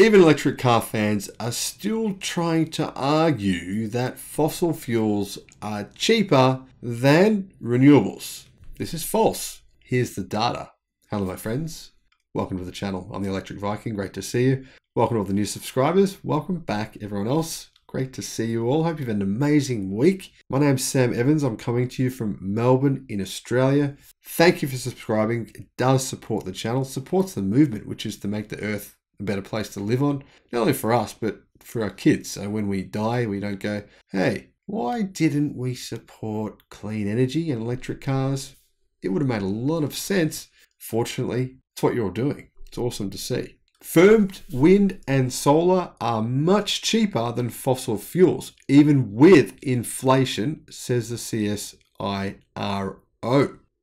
Even electric car fans are still trying to argue that fossil fuels are cheaper than renewables. This is false. Here's the data. Hello, my friends. Welcome to the channel. I'm the Electric Viking. Great to see you. Welcome to all the new subscribers. Welcome back, everyone else. Great to see you all. Hope you've had an amazing week. My name's Sam Evans. I'm coming to you from Melbourne in Australia. Thank you for subscribing. It does support the channel, supports the movement, which is to make the earth a better place to live on, not only for us, but for our kids. So when we die, we don't go, hey, why didn't we support clean energy and electric cars? It would have made a lot of sense. Fortunately, it's what you're doing. It's awesome to see. Firmed wind and solar are much cheaper than fossil fuels, even with inflation, says the CSIRO.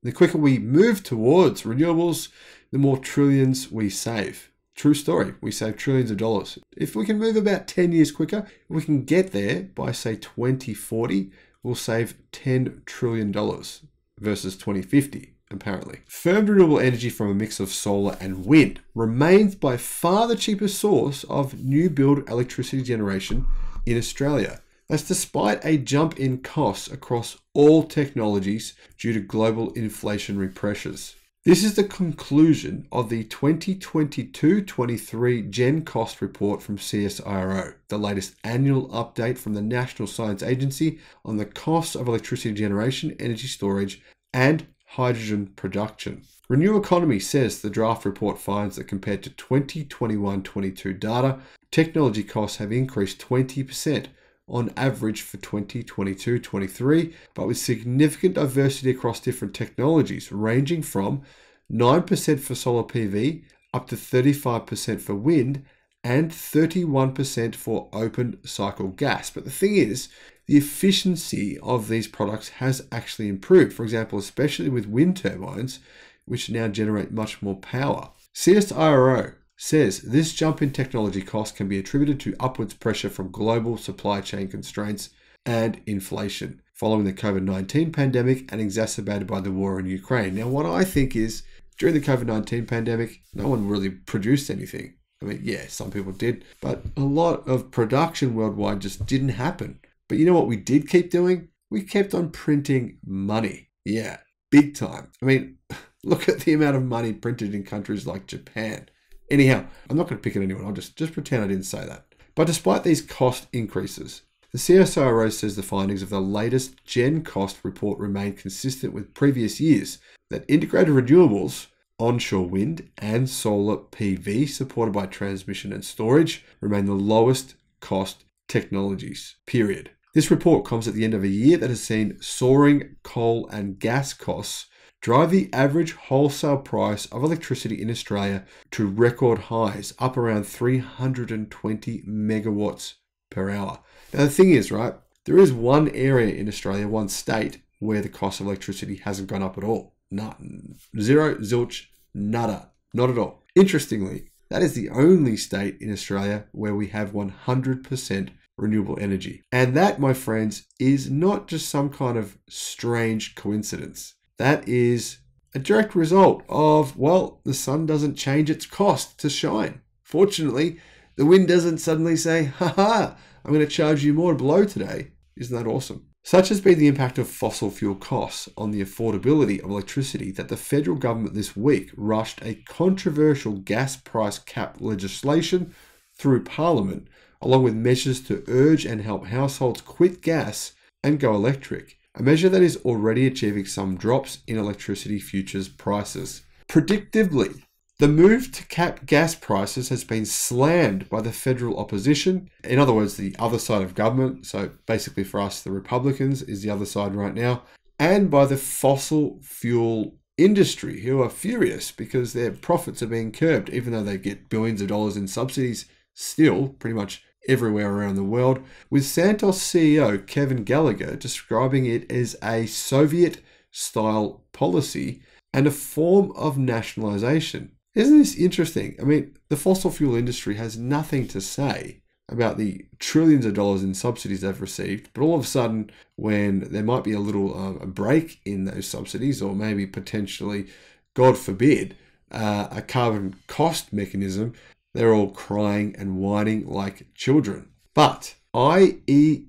The quicker we move towards renewables, the more trillions we save. True story. We save trillions of dollars. If we can move about 10 years quicker, we can get there by, say, 2040, we'll save $10 trillion versus 2050, apparently. Firmed renewable energy from a mix of solar and wind remains by far the cheapest source of new build electricity generation in Australia. That's despite a jump in costs across all technologies due to global inflationary pressures. This is the conclusion of the 2022-23 Gen Cost Report from CSIRO, the latest annual update from the National Science Agency on the costs of electricity generation, energy storage, and hydrogen production. Renew Economy says the draft report finds that compared to 2021-22 data, technology costs have increased 20% on average for 2022 23, but with significant diversity across different technologies, ranging from 9% for solar PV up to 35% for wind and 31% for open cycle gas. But the thing is, the efficiency of these products has actually improved. For example, especially with wind turbines, which now generate much more power. CSIRO says this jump in technology costs can be attributed to upwards pressure from global supply chain constraints and inflation following the COVID 19 pandemic and exacerbated by the war in Ukraine. Now, what I think is during the COVID 19 pandemic, no one really produced anything. I mean, yeah, some people did, but a lot of production worldwide just didn't happen. But you know what we did keep doing? We kept on printing money. Yeah, big time. I mean, look at the amount of money printed in countries like Japan Anyhow, I'm not going to pick at anyone. I'll just, just pretend I didn't say that. But despite these cost increases, the CSIRO says the findings of the latest Gen Cost report remain consistent with previous years, that integrated renewables, onshore wind, and solar PV, supported by transmission and storage, remain the lowest cost technologies, period. This report comes at the end of a year that has seen soaring coal and gas costs drive the average wholesale price of electricity in Australia to record highs, up around 320 megawatts per hour. Now, the thing is, right, there is one area in Australia, one state, where the cost of electricity hasn't gone up at all. None. Zero, zilch, nada. Not at all. Interestingly, that is the only state in Australia where we have 100% renewable energy. And that, my friends, is not just some kind of strange coincidence. That is a direct result of, well, the sun doesn't change its cost to shine. Fortunately, the wind doesn't suddenly say, ha ha, I'm going to charge you more blow today. Isn't that awesome? Such has been the impact of fossil fuel costs on the affordability of electricity that the federal government this week rushed a controversial gas price cap legislation through Parliament, along with measures to urge and help households quit gas and go electric a measure that is already achieving some drops in electricity futures prices. Predictably, the move to cap gas prices has been slammed by the federal opposition. In other words, the other side of government. So basically, for us, the Republicans is the other side right now. And by the fossil fuel industry, who are furious because their profits are being curbed, even though they get billions of dollars in subsidies still, pretty much everywhere around the world, with Santos CEO Kevin Gallagher describing it as a Soviet style policy and a form of nationalization. Isn't this interesting? I mean, the fossil fuel industry has nothing to say about the trillions of dollars in subsidies they've received, but all of a sudden, when there might be a little uh, a break in those subsidies, or maybe potentially, God forbid, uh, a carbon cost mechanism, they're all crying and whining like children. But IEEFA's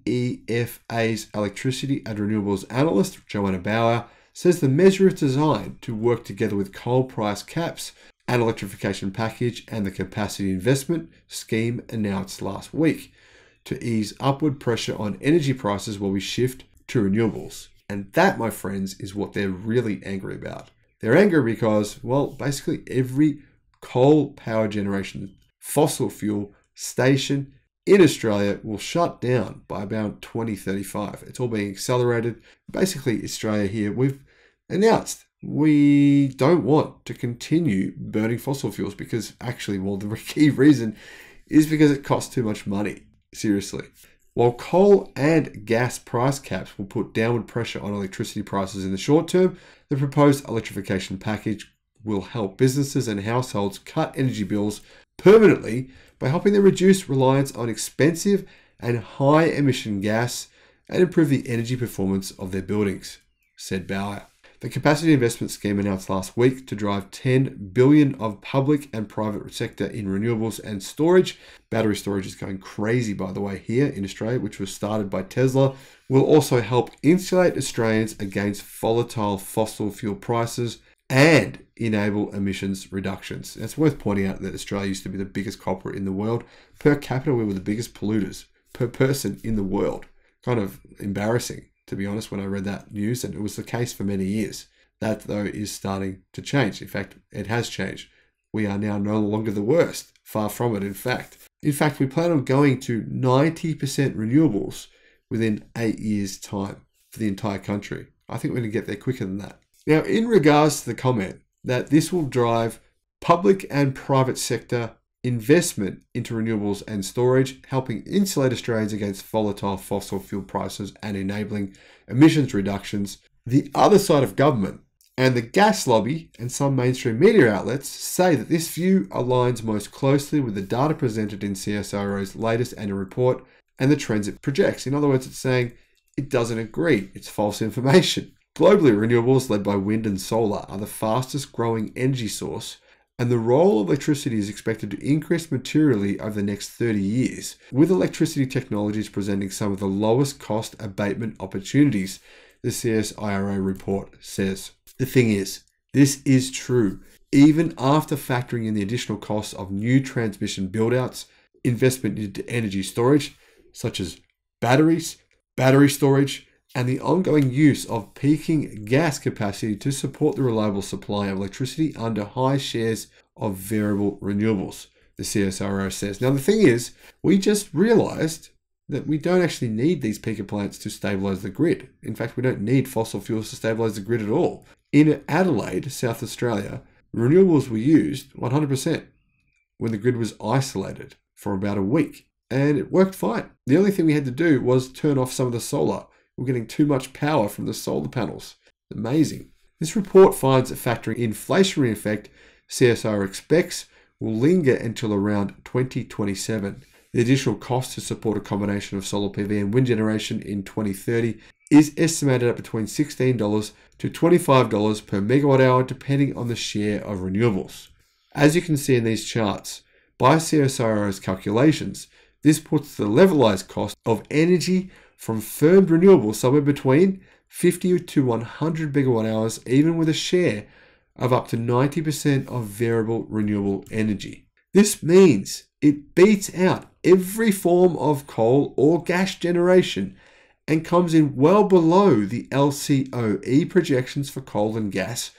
electricity and renewables analyst, Johanna Bowyer, says the measure is designed to work together with coal price caps, an electrification package, and the capacity investment scheme announced last week to ease upward pressure on energy prices while we shift to renewables. And that, my friends, is what they're really angry about. They're angry because, well, basically every coal power generation, fossil fuel station in Australia will shut down by about 2035. It's all being accelerated. Basically, Australia here, we've announced we don't want to continue burning fossil fuels because actually, well, the key reason is because it costs too much money. Seriously. While coal and gas price caps will put downward pressure on electricity prices in the short term, the proposed electrification package will help businesses and households cut energy bills permanently by helping them reduce reliance on expensive and high emission gas and improve the energy performance of their buildings, said Bowyer. The capacity investment scheme announced last week to drive 10 billion of public and private sector in renewables and storage. Battery storage is going crazy by the way here in Australia, which was started by Tesla, will also help insulate Australians against volatile fossil fuel prices and enable emissions reductions. It's worth pointing out that Australia used to be the biggest culprit in the world. Per capita, we were the biggest polluters per person in the world. Kind of embarrassing to be honest, when I read that news, and it was the case for many years. That, though, is starting to change. In fact, it has changed. We are now no longer the worst. Far from it, in fact. In fact, we plan on going to 90% renewables within eight years' time for the entire country. I think we're going to get there quicker than that. Now, in regards to the comment that this will drive public and private sector investment into renewables and storage, helping insulate Australians against volatile fossil fuel prices and enabling emissions reductions. The other side of government and the gas lobby and some mainstream media outlets say that this view aligns most closely with the data presented in CSIRO's latest annual report and the trends it projects. In other words, it's saying it doesn't agree, it's false information. Globally, renewables led by wind and solar are the fastest growing energy source and the role of electricity is expected to increase materially over the next 30 years, with electricity technologies presenting some of the lowest cost abatement opportunities, the CSIRO report says. The thing is, this is true even after factoring in the additional costs of new transmission buildouts, investment into energy storage, such as batteries, battery storage, and the ongoing use of peaking gas capacity to support the reliable supply of electricity under high shares of variable renewables, the CSIRO says. Now, the thing is, we just realized that we don't actually need these peaker plants to stabilize the grid. In fact, we don't need fossil fuels to stabilize the grid at all. In Adelaide, South Australia, renewables were used 100% when the grid was isolated for about a week, and it worked fine. The only thing we had to do was turn off some of the solar we're getting too much power from the solar panels. Amazing. This report finds that factoring inflationary effect CSIRO expects will linger until around 2027. The additional cost to support a combination of solar PV and wind generation in 2030 is estimated at between $16 to $25 per megawatt hour, depending on the share of renewables. As you can see in these charts, by CSIRO's calculations, this puts the levelized cost of energy from firmed renewables somewhere between 50 to 100 megawatt hours, even with a share of up to 90% of variable renewable energy. This means it beats out every form of coal or gas generation and comes in well below the LCOE projections for coal and gas,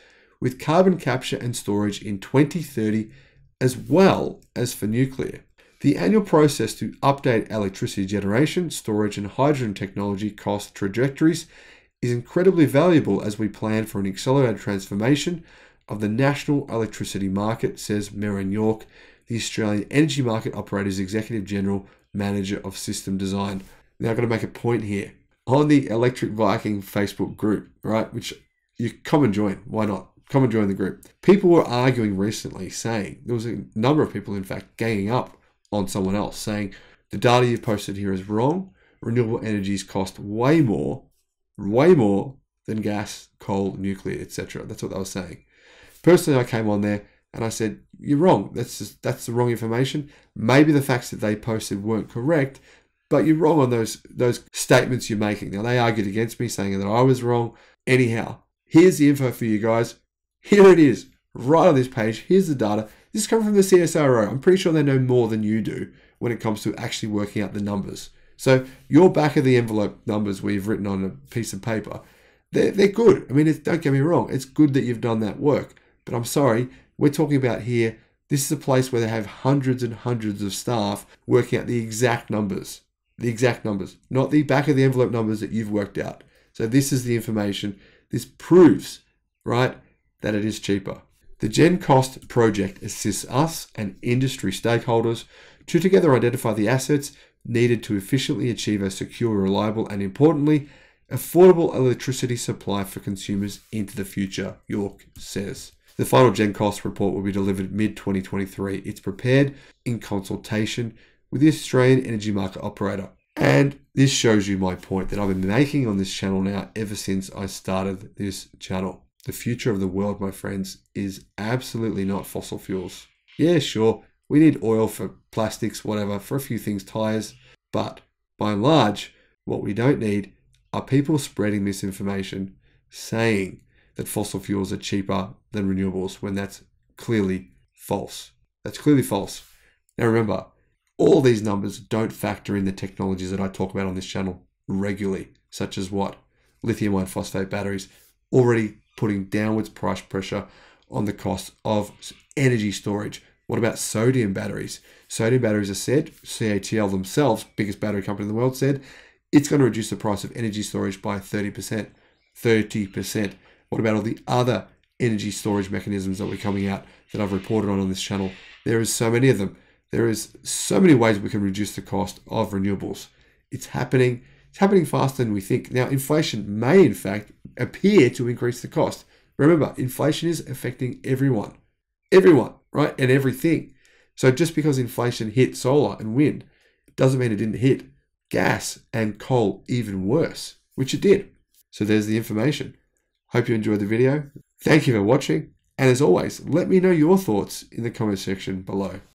with carbon capture and storage in 2030 as well as for nuclear. The annual process to update electricity generation, storage, and hydrogen technology cost trajectories is incredibly valuable as we plan for an accelerated transformation of the national electricity market, says Merryn York, the Australian Energy Market Operators Executive General Manager of System Design. Now, I've got to make a point here. On the Electric Viking Facebook group, right, which you come and join, why not? Come and join the group. People were arguing recently, saying there was a number of people, in fact, ganging up on someone else, saying the data you've posted here is wrong. Renewable energies cost way more, way more than gas, coal, nuclear, etc. That's what they were saying. Personally, I came on there And I said, You're wrong. That's just, that's the wrong information. Maybe the facts that they posted weren't correct, but you're wrong on those those statements you're making. Now they argued against me, saying that I was wrong. Anyhow, here's the info for you guys. Here it is, right on this page. Here's the data. This is coming from the CSIRO. I'm pretty sure they know more than you do when it comes to actually working out the numbers. So your back of the envelope numbers we've written on a piece of paper, they're, they're good. I mean, don't get me wrong. It's good that you've done that work. But I'm sorry, we're talking about here, this is a place where they have hundreds and hundreds of staff working out the exact numbers. The exact numbers, not the back of the envelope numbers that you've worked out. So this is the information. This proves, right, that it is cheaper. The Gen Cost project assists us and industry stakeholders to together identify the assets needed to efficiently achieve a secure, reliable, and importantly, affordable electricity supply for consumers into the future, York says. The final Gen Cost report will be delivered mid 2023. It's prepared in consultation with the Australian energy market operator. And this shows you my point that I've been making on this channel now ever since I started this channel. The future of the world, my friends, is absolutely not fossil fuels. Yeah, sure, we need oil for plastics, whatever, for a few things, tires. But by and large, what we don't need are people spreading misinformation saying that fossil fuels are cheaper than renewables when that's clearly false. That's clearly false. Now remember, all these numbers don't factor in the technologies that I talk about on this channel regularly, such as what? Lithium iron phosphate batteries, already putting downwards price pressure on the cost of energy storage. What about sodium batteries? Sodium batteries are said, CATL themselves, biggest battery company in the world, said it's going to reduce the price of energy storage by 30%. 30%. What about all the other energy storage mechanisms that we're coming out that I've reported on on this channel? There is so many of them. There is so many ways we can reduce the cost of renewables. It's happening. It's happening faster than we think. Now, inflation may, in fact, appear to increase the cost. Remember, inflation is affecting everyone, everyone, right? And everything. So just because inflation hit solar and wind doesn't mean it didn't hit gas and coal even worse, which it did. So there's the information. Hope you enjoyed the video. Thank you for watching. And as always, let me know your thoughts in the comment section below.